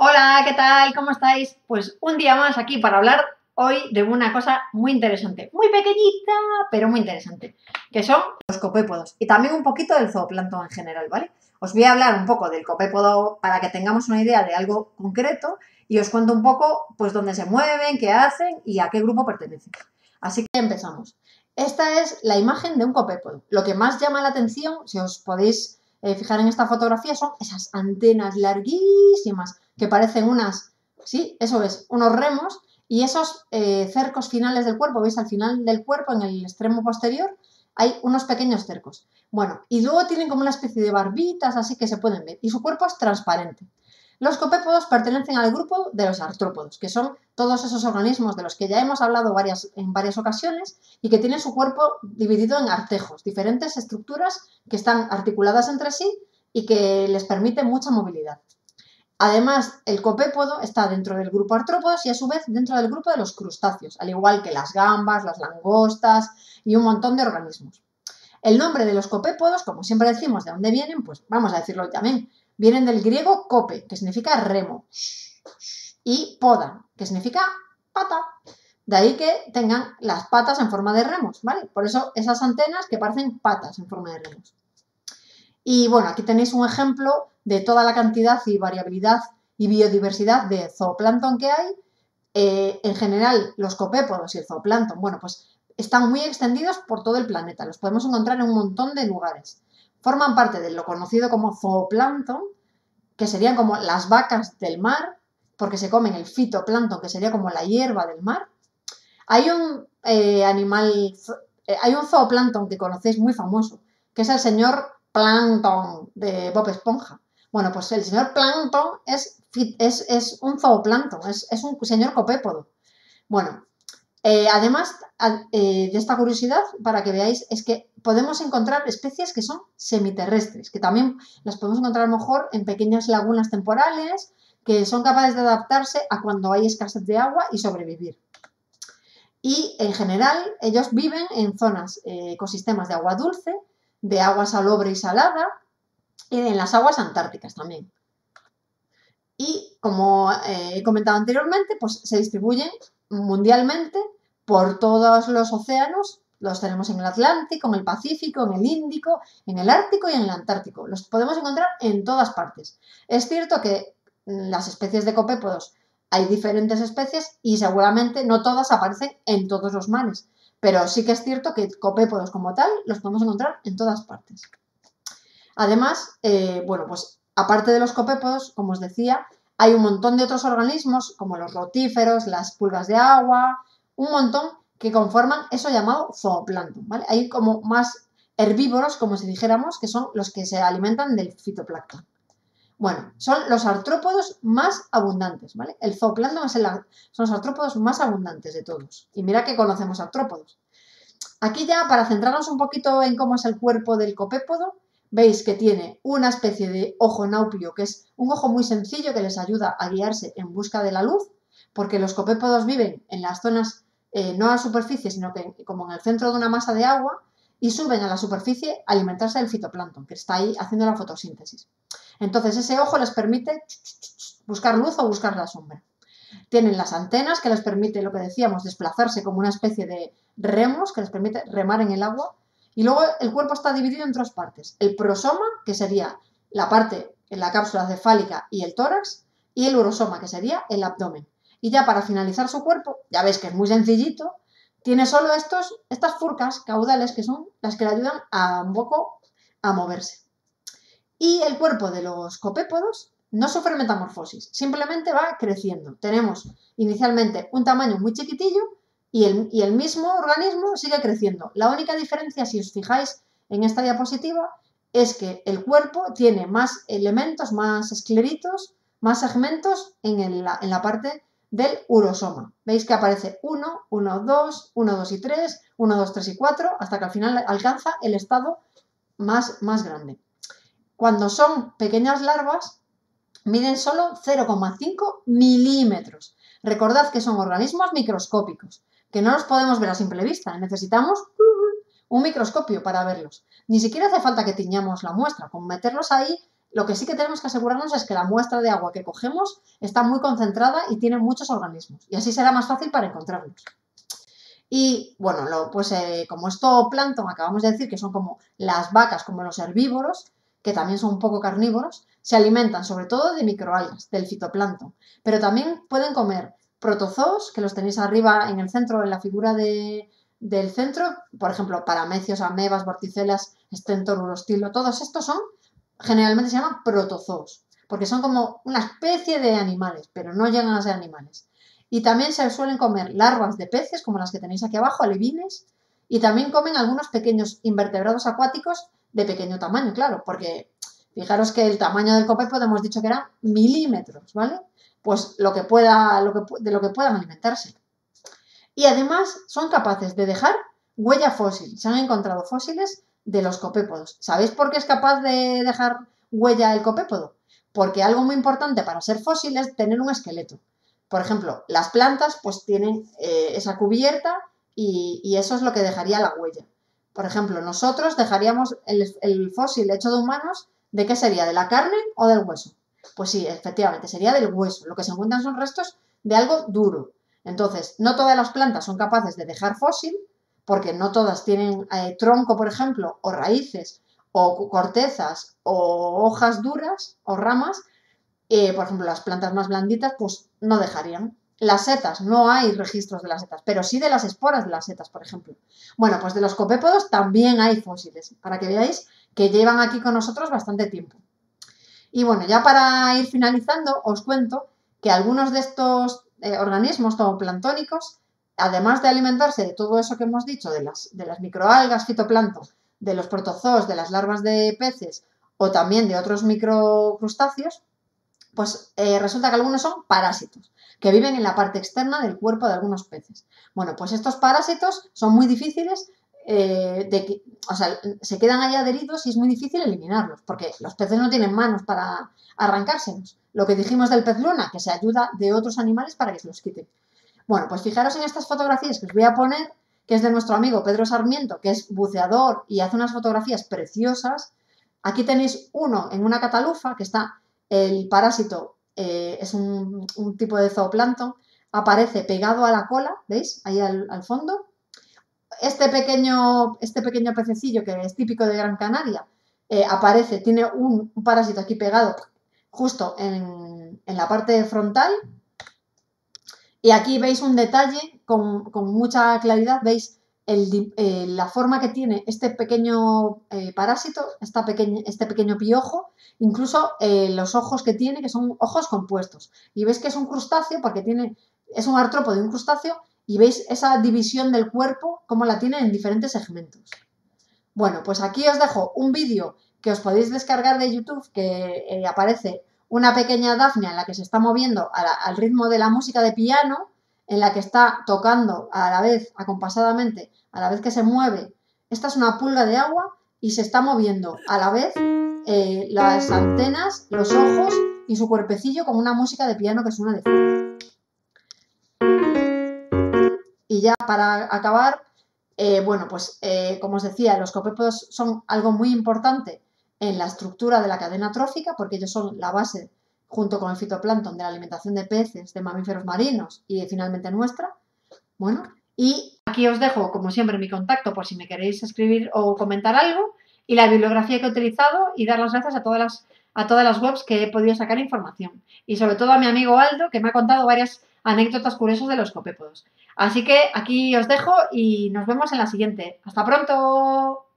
Hola, ¿qué tal? ¿Cómo estáis? Pues un día más aquí para hablar hoy de una cosa muy interesante, muy pequeñita, pero muy interesante, que son los copépodos y también un poquito del zooplancton en general, ¿vale? Os voy a hablar un poco del copépodo para que tengamos una idea de algo concreto y os cuento un poco pues dónde se mueven, qué hacen y a qué grupo pertenecen. Así que empezamos. Esta es la imagen de un copépodo. Lo que más llama la atención, si os podéis eh, fijar en esta fotografía, son esas antenas larguísimas que parecen unas, sí, eso es, unos remos y esos eh, cercos finales del cuerpo, ¿veis? Al final del cuerpo, en el extremo posterior, hay unos pequeños cercos. Bueno, y luego tienen como una especie de barbitas así que se pueden ver y su cuerpo es transparente. Los copépodos pertenecen al grupo de los artrópodos, que son todos esos organismos de los que ya hemos hablado varias, en varias ocasiones y que tienen su cuerpo dividido en artejos, diferentes estructuras que están articuladas entre sí y que les permiten mucha movilidad. Además, el copépodo está dentro del grupo artrópodos y a su vez dentro del grupo de los crustáceos, al igual que las gambas, las langostas y un montón de organismos. El nombre de los copépodos, como siempre decimos de dónde vienen, pues vamos a decirlo también, vienen del griego cope, que significa remo, y poda, que significa pata. De ahí que tengan las patas en forma de remos, ¿vale? Por eso esas antenas que parecen patas en forma de remos. Y bueno, aquí tenéis un ejemplo de toda la cantidad y variabilidad y biodiversidad de zooplancton que hay. Eh, en general, los copépodos y el zooplancton, bueno, pues están muy extendidos por todo el planeta. Los podemos encontrar en un montón de lugares forman parte de lo conocido como zooplancton, que serían como las vacas del mar, porque se comen el fitoplancton, que sería como la hierba del mar. Hay un eh, animal, eh, hay un zooplancton que conocéis muy famoso, que es el señor Plankton de Bob Esponja. Bueno, pues el señor Plankton es, es, un zooplancton, es, es, un señor copépodo. Bueno, eh, además de esta curiosidad, para que veáis, es que podemos encontrar especies que son semiterrestres, que también las podemos encontrar a lo mejor en pequeñas lagunas temporales, que son capaces de adaptarse a cuando hay escasez de agua y sobrevivir. Y en general ellos viven en zonas, eh, ecosistemas de agua dulce, de agua salobre y salada, y en las aguas antárticas también. Y como eh, he comentado anteriormente, pues se distribuyen mundialmente por todos los océanos los tenemos en el Atlántico, en el Pacífico, en el Índico, en el Ártico y en el Antártico. Los podemos encontrar en todas partes. Es cierto que las especies de copépodos hay diferentes especies y seguramente no todas aparecen en todos los mares. Pero sí que es cierto que copépodos como tal los podemos encontrar en todas partes. Además, eh, bueno, pues aparte de los copépodos, como os decía, hay un montón de otros organismos como los rotíferos, las pulgas de agua, un montón que conforman eso llamado zooplancton, ¿vale? Hay como más herbívoros, como si dijéramos, que son los que se alimentan del fitoplancton. Bueno, son los artrópodos más abundantes, ¿vale? El zooplancton es el, son los artrópodos más abundantes de todos. Y mira que conocemos artrópodos. Aquí ya, para centrarnos un poquito en cómo es el cuerpo del copépodo, veis que tiene una especie de ojo naupio, que es un ojo muy sencillo que les ayuda a guiarse en busca de la luz, porque los copépodos viven en las zonas eh, no a la superficie, sino que como en el centro de una masa de agua, y suben a la superficie a alimentarse del fitoplancton, que está ahí haciendo la fotosíntesis. Entonces ese ojo les permite buscar luz o buscar la sombra. Tienen las antenas que les permite, lo que decíamos, desplazarse como una especie de remos que les permite remar en el agua. Y luego el cuerpo está dividido en tres partes. El prosoma, que sería la parte en la cápsula cefálica y el tórax, y el urosoma, que sería el abdomen. Y ya para finalizar su cuerpo, ya ves que es muy sencillito, tiene solo estos, estas furcas caudales que son las que le ayudan a un poco a moverse. Y el cuerpo de los copépodos no sufre metamorfosis, simplemente va creciendo. Tenemos inicialmente un tamaño muy chiquitillo y el, y el mismo organismo sigue creciendo. La única diferencia, si os fijáis en esta diapositiva, es que el cuerpo tiene más elementos, más escleritos, más segmentos en, en la parte del urosoma. Veis que aparece 1, 1, 2, 1, 2 y 3, 1, 2, 3 y 4, hasta que al final alcanza el estado más, más grande. Cuando son pequeñas larvas, miden solo 0,5 milímetros. Recordad que son organismos microscópicos, que no los podemos ver a simple vista. Necesitamos un microscopio para verlos. Ni siquiera hace falta que tiñamos la muestra. Con meterlos ahí Lo que sí que tenemos que asegurarnos es que la muestra de agua que cogemos está muy concentrada y tiene muchos organismos. Y así será más fácil para encontrarlos. Y bueno, pues eh, como esto plancton, acabamos de decir que son como las vacas, como los herbívoros, que también son un poco carnívoros, se alimentan sobre todo de microalgas, del fitoplancton. Pero también pueden comer protozoos, que los tenéis arriba en el centro, en la figura del centro, por ejemplo, paramecios, amebas, vorticelas, estentor, urostilo, todos estos son, generalmente se llaman protozoos, porque son como una especie de animales, pero no llegan a ser animales. Y también se suelen comer larvas de peces, como las que tenéis aquí abajo, alevines, y también comen algunos pequeños invertebrados acuáticos de pequeño tamaño, claro, porque fijaros que el tamaño del copépode hemos dicho que era milímetros, ¿vale? Pues lo que pueda, de lo que puedan alimentarse. Y además son capaces de dejar huella fósil. Se han encontrado fósiles de los copépodos. ¿Sabéis por qué es capaz de dejar huella el copépodo? Porque algo muy importante para ser fósil es tener un esqueleto. Por ejemplo, las plantas pues tienen eh, esa cubierta y, eso es lo que dejaría la huella. Por ejemplo, nosotros dejaríamos el, fósil hecho de humanos, ¿de qué sería? ¿De la carne o del hueso? Pues sí, efectivamente, sería del hueso. Lo que se encuentran son restos de algo duro. Entonces, no todas las plantas son capaces de dejar fósil, porque no todas tienen eh, tronco, por ejemplo, o raíces, o cortezas, o hojas duras, o ramas, eh, por ejemplo, las plantas más blanditas, pues no dejarían. Las setas, no hay registros de las setas, pero sí de las esporas de las setas, por ejemplo. Bueno, pues de los copépodos también hay fósiles, para que veáis que llevan aquí con nosotros bastante tiempo. Y bueno, ya para ir finalizando, os cuento que algunos de estos eh, organismos planctónicos, además de alimentarse de todo eso que hemos dicho, de las, microalgas, fitoplancton, de los protozoos, de las larvas de peces o también de otros microcrustáceos, pues eh, resulta que algunos son parásitos, que viven en la parte externa del cuerpo de algunos peces. Bueno, pues estos parásitos son muy difíciles eh, o sea, se quedan ahí adheridos y es muy difícil eliminarlos, porque los peces no tienen manos para arrancárselos. Lo que dijimos del pez luna, que se ayuda de otros animales para que se los quiten. Bueno, pues fijaros en estas fotografías que os voy a poner, que es de nuestro amigo Pedro Sarmiento, que es buceador y hace unas fotografías preciosas. Aquí tenéis uno en una catalufa que está el parásito eh, es un, tipo de zooplancton, aparece pegado a la cola, ¿veis? Ahí al, fondo. Este pequeño, este pequeño pececillo que es típico de Gran Canaria eh, aparece, tiene un, parásito aquí pegado justo en, la parte frontal. Y aquí veis un detalle con, mucha claridad, veis eh, la forma que tiene este pequeño parásito, esta este pequeño piojo, incluso eh, los ojos que tiene, que son ojos compuestos. Y veis que es un crustáceo porque tiene, es un artrópodo de un crustáceo y veis esa división del cuerpo, como la tiene en diferentes segmentos. Bueno, pues aquí os dejo un vídeo que os podéis descargar de YouTube que eh, aparece una pequeña Dafnia en la que se está moviendo al ritmo de la música de piano, en la que está tocando a la vez, acompasadamente, a la vez que se mueve. Esta es una pulga de agua y se está moviendo a la vez eh, las antenas, los ojos y su cuerpecillo con una música de piano que suena de fondo. Y ya para acabar, eh, bueno, pues eh, como os decía, los copépodos son algo muy importante en la estructura de la cadena trófica porque ellos son la base junto con el fitoplancton de la alimentación de peces, de mamíferos marinos y finalmente nuestra. Bueno, y aquí os dejo, como siempre, mi contacto por si me queréis escribir o comentar algo y la bibliografía que he utilizado y dar las gracias a todas las, a todas las webs que he podido sacar información. Y sobre todo a mi amigo Aldo, que me ha contado varias anécdotas curiosas de los copépodos. Así que aquí os dejo y nos vemos en la siguiente. ¡Hasta pronto!